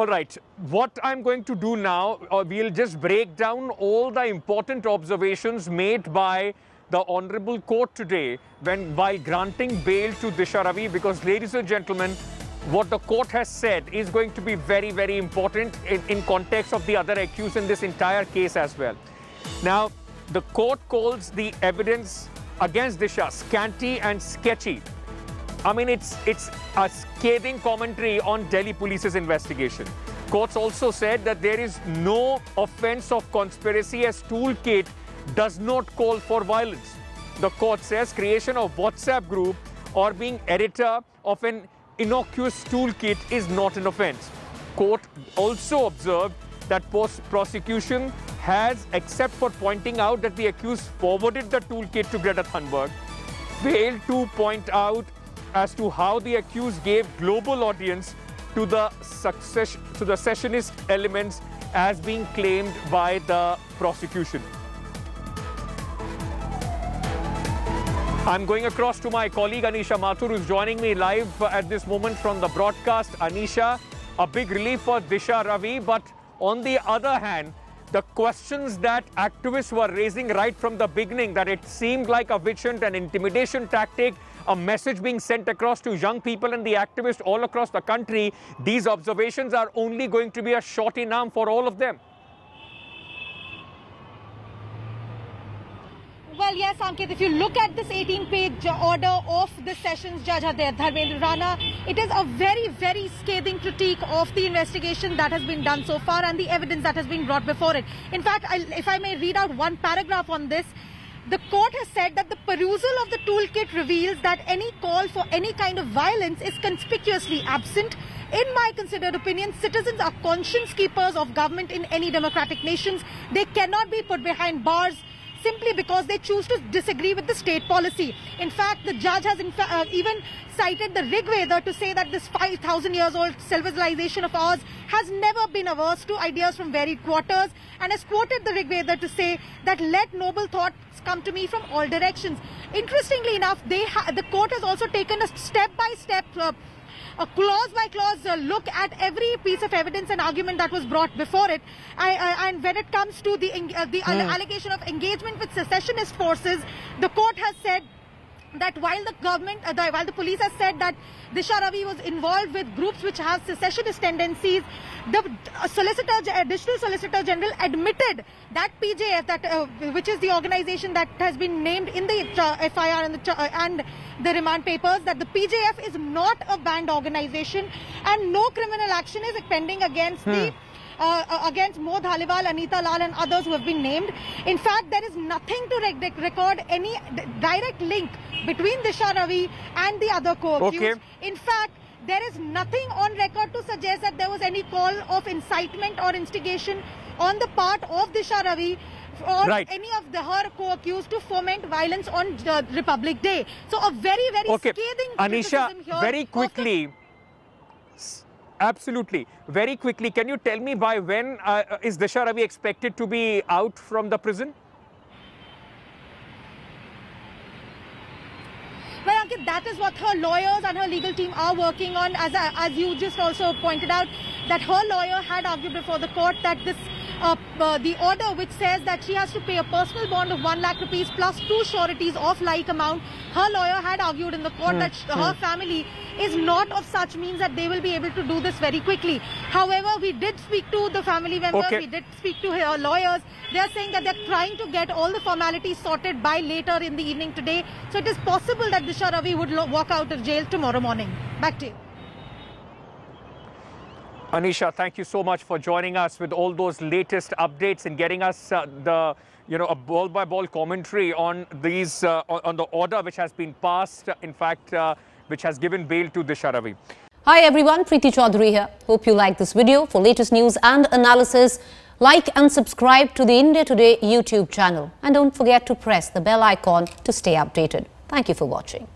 All right, what I'm going to do now, uh, we'll just break down all the important observations made by the Honorable Court today when while granting bail to Disha Ravi because ladies and gentlemen, what the court has said is going to be very, very important in, in context of the other accused in this entire case as well. Now, the court calls the evidence against Disha scanty and sketchy. I mean, it's, it's a scathing commentary on Delhi police's investigation. Courts also said that there is no offense of conspiracy as toolkit does not call for violence. The court says creation of WhatsApp group or being editor of an innocuous toolkit is not an offense. Court also observed that prosecution has, except for pointing out that the accused forwarded the toolkit to Greta Thunberg, failed to point out as to how the accused gave global audience to the success to the secessionist elements as being claimed by the prosecution. I'm going across to my colleague Anisha Mathur, who's joining me live at this moment from the broadcast. Anisha, a big relief for Disha Ravi, but on the other hand, the questions that activists were raising right from the beginning, that it seemed like a witch hunt and intimidation tactic, a message being sent across to young people and the activists all across the country, these observations are only going to be a shot in arm for all of them. Well, yes, Ankit, if you look at this 18-page order of the Sessions Judge Dharmendra Rana, it is a very, very scathing critique of the investigation that has been done so far and the evidence that has been brought before it. In fact, I, if I may read out one paragraph on this, the court has said that the perusal of the toolkit reveals that any call for any kind of violence is conspicuously absent. In my considered opinion, citizens are conscience keepers of government in any democratic nations. They cannot be put behind bars simply because they choose to disagree with the state policy. In fact, the judge has in uh, even cited the Rig Veda to say that this 5,000 years old civilization of ours has never been averse to ideas from varied quarters and has quoted the Rig Veda to say that let noble thoughts come to me from all directions. Interestingly enough, they the court has also taken a step-by-step -step, uh, a clause by clause uh, look at every piece of evidence and argument that was brought before it. I, I, and when it comes to the, uh, the mm. allegation of engagement with secessionist forces, the court has said that while the government, uh, the, while the police has said that Disha Ravi was involved with groups which have secessionist tendencies, the uh, Solicitor, Additional Solicitor General admitted that PJF, that uh, which is the organization that has been named in the uh, FIR and the, uh, and the remand papers, that the PJF is not a banned organization and no criminal action is pending against hmm. the uh, uh, against Mo Dhaliwal, Anita Lal and others who have been named. In fact, there is nothing to rec record any direct link between Disha Ravi and the other co-accused. Okay. In fact, there is nothing on record to suggest that there was any call of incitement or instigation on the part of Disha Ravi or right. any of the her co-accused to foment violence on the Republic Day. So a very, very okay. scathing Anisha, very quickly, Absolutely. Very quickly, can you tell me by when uh, is Disha Ravi expected to be out from the prison? Well, Ankit, that is what her lawyers and her legal team are working on. As, as you just also pointed out, that her lawyer had argued before the court that this uh, uh, the order which says that she has to pay a personal bond of 1 lakh rupees plus two sureties of like amount. Her lawyer had argued in the court mm. that her family is not of such means that they will be able to do this very quickly. However, we did speak to the family members, okay. we did speak to her lawyers. They are saying that they're trying to get all the formalities sorted by later in the evening today. So it is possible that Disha Ravi would walk out of jail tomorrow morning. Back to you. Anisha, thank you so much for joining us with all those latest updates and getting us uh, the, you know, a ball by ball commentary on these, uh, on the order which has been passed, in fact, uh, which has given bail to Disha Ravi. Hi everyone, Preeti Chaudhary here. Hope you like this video. For latest news and analysis, like and subscribe to the India Today YouTube channel. And don't forget to press the bell icon to stay updated. Thank you for watching.